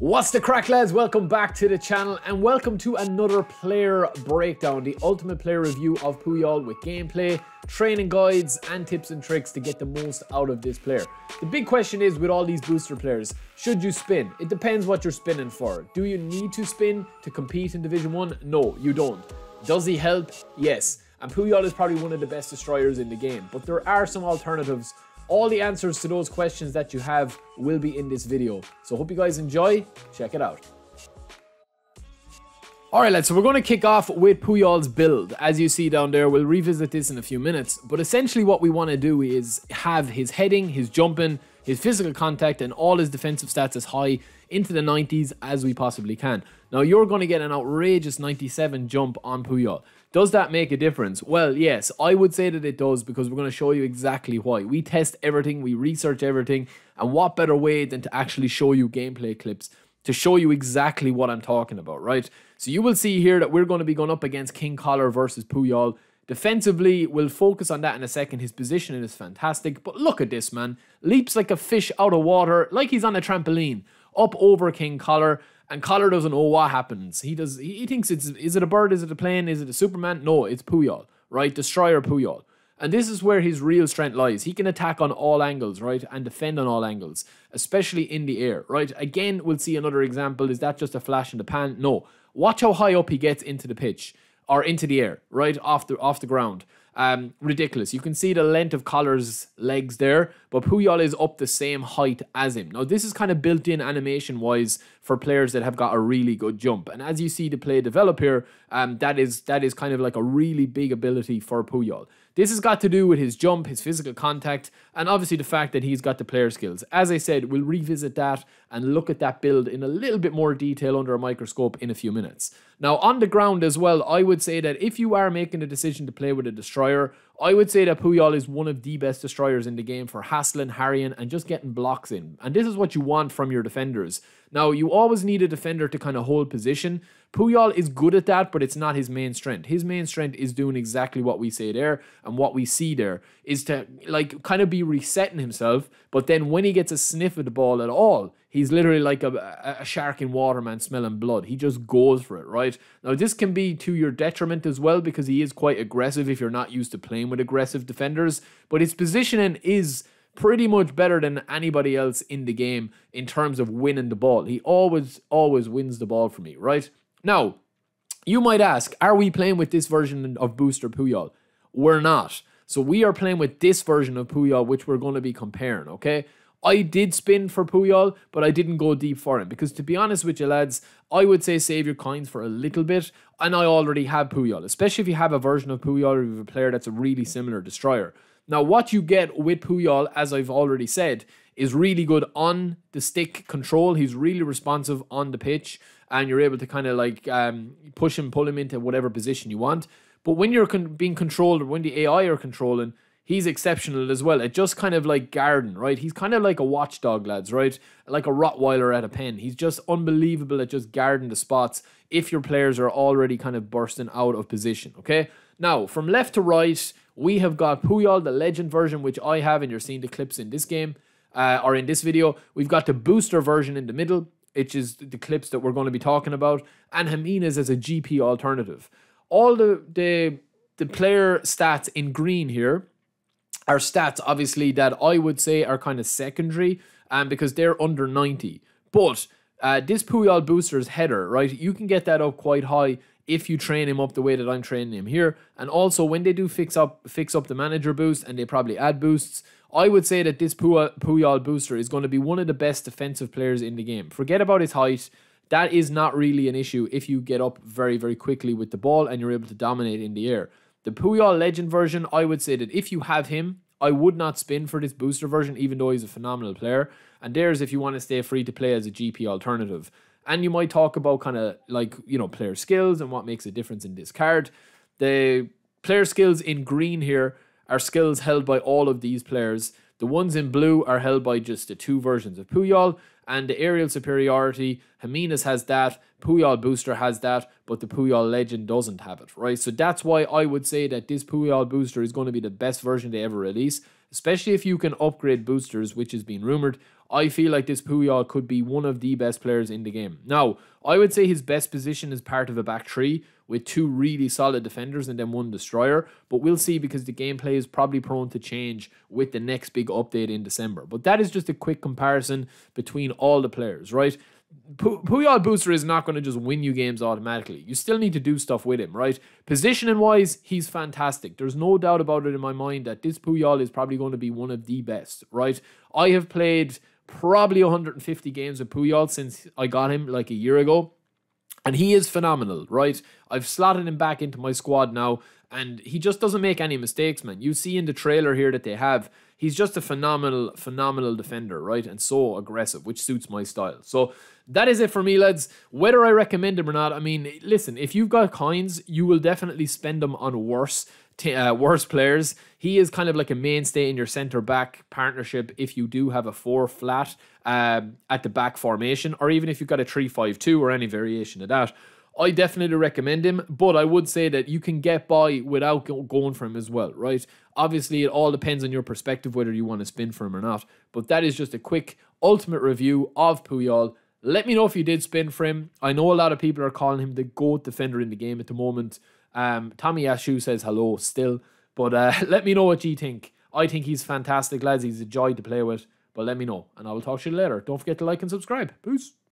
What's the crack lads? Welcome back to the channel and welcome to another player breakdown, the ultimate player review of Puyol with gameplay, training guides and tips and tricks to get the most out of this player. The big question is with all these booster players, should you spin? It depends what you're spinning for. Do you need to spin to compete in Division 1? No, you don't. Does he help? Yes. And Puyol is probably one of the best destroyers in the game, but there are some alternatives all the answers to those questions that you have will be in this video. So hope you guys enjoy. Check it out. Alright lads, so we're going to kick off with Puyol's build. As you see down there, we'll revisit this in a few minutes. But essentially what we want to do is have his heading, his jumping, his physical contact and all his defensive stats as high into the 90s as we possibly can. Now you're going to get an outrageous 97 jump on Puyol. Does that make a difference? Well, yes, I would say that it does because we're going to show you exactly why. We test everything, we research everything, and what better way than to actually show you gameplay clips to show you exactly what I'm talking about, right? So you will see here that we're going to be going up against King Koller versus Puyol. Defensively, we'll focus on that in a second. His positioning is fantastic, but look at this, man. Leaps like a fish out of water, like he's on a trampoline, up over King Koller. And Koller doesn't know what happens. He does. He thinks it's is it a bird? Is it a plane? Is it a Superman? No, it's Puyol, right? Destroyer Puyol. And this is where his real strength lies. He can attack on all angles, right? And defend on all angles, especially in the air, right? Again, we'll see another example. Is that just a flash in the pan? No. Watch how high up he gets into the pitch or into the air, right? Off the off the ground. Um, ridiculous. You can see the length of Koller's legs there, but Puyol is up the same height as him. Now, this is kind of built in animation wise for players that have got a really good jump. And as you see the play develop here, um, that is that is kind of like a really big ability for Puyol. This has got to do with his jump, his physical contact, and obviously the fact that he's got the player skills. As I said, we'll revisit that and look at that build in a little bit more detail under a microscope in a few minutes. Now, on the ground as well, I would say that if you are making a decision to play with a destroyer, I would say that Puyol is one of the best destroyers in the game for hassling, harrying, and just getting blocks in. And this is what you want from your defenders. Now, you always need a defender to kind of hold position. Puyol is good at that, but it's not his main strength. His main strength is doing exactly what we say there, and what we see there is to like kind of be resetting himself. But then when he gets a sniff of the ball at all, he's literally like a, a shark in water, man, smelling blood. He just goes for it, right? Now, this can be to your detriment as well because he is quite aggressive if you're not used to playing with aggressive defenders. But his positioning is pretty much better than anybody else in the game in terms of winning the ball. He always, always wins the ball for me, right? Now, you might ask, are we playing with this version of Booster Puyol? We're not. So we are playing with this version of Puyol, which we're going to be comparing, okay? I did spin for Puyol, but I didn't go deep for him because to be honest with you lads, I would say save your coins for a little bit and I already have Puyol, especially if you have a version of Puyol or you have a player that's a really similar destroyer. Now, what you get with Puyol, as I've already said, is really good on the stick control. He's really responsive on the pitch, and you're able to kind of like um, push him, pull him into whatever position you want. But when you're con- being controlled, when the AI are controlling, he's exceptional as well. It just kind of like Garden, right? He's kind of like a watchdog, lads, right? Like a Rottweiler at a pen. He's just unbelievable at just guarding the spots if your players are already kind of bursting out of position, okay? Now, from left to right, we have got Puyol, the legend version, which I have, and you're seeing the clips in this game, uh, or in this video. We've got the booster version in the middle, which is the clips that we're going to be talking about, and Jimenez as a GP alternative. All the, the, the player stats in green here are stats, obviously, that I would say are kind of secondary, um, because they're under 90. But uh, this Puyol booster's header, right, you can get that up quite high if you train him up the way that I'm training him here. And also when they do fix up fix up the manager boost and they probably add boosts, I would say that this Puyol booster is going to be one of the best defensive players in the game. Forget about his height. That is not really an issue if you get up very, very quickly with the ball and you're able to dominate in the air. The Puyol Legend version, I would say that if you have him, I would not spin for this booster version, even though he's a phenomenal player. And there's if you want to stay free to play as a GP alternative and you might talk about kind of like you know player skills and what makes a difference in this card. The player skills in green here are skills held by all of these players. The ones in blue are held by just the two versions of Puyol, and the aerial superiority, Jimenez has that, Puyol Booster has that, but the Puyol Legend doesn't have it, right? So that's why I would say that this Puyol Booster is going to be the best version they ever release, especially if you can upgrade boosters, which has been rumored. I feel like this Puyol could be one of the best players in the game. Now, I would say his best position is part of a back three with two really solid defenders and then one destroyer. But we'll see because the gameplay is probably prone to change with the next big update in December. But that is just a quick comparison between all the players, right? Puyol Booster is not going to just win you games automatically. You still need to do stuff with him, right? Positioning wise, he's fantastic. There's no doubt about it in my mind that this Puyol is probably going to be one of the best, right? I have played probably 150 games with Puyol since I got him like a year ago. And he is phenomenal, right? I've slotted him back into my squad now, and he just doesn't make any mistakes, man. You see in the trailer here that they have, he's just a phenomenal, phenomenal defender, right? And so aggressive, which suits my style. So that is it for me, lads. Whether I recommend him or not, I mean, listen, if you've got coins, you will definitely spend them on worse t- uh, worse players. He is kind of like a mainstay in your centre back partnership if you do have a four flat um, at the back formation, or even if you've got a three five two or any variation of that. I definitely recommend him, but I would say that you can get by without going for him as well, right? Obviously, it all depends on your perspective whether you want to spin for him or not. But that is just a quick ultimate review of Puyol. Let me know if you did spin for him. I know a lot of people are calling him the GOAT defender in the game at the moment. Um, Tommy Ashu says hello still, but uh, let me know what you think. I think he's fantastic, lads. He's a joy to play with. But let me know, and I will talk to you later. Don't forget to like and subscribe. Peace.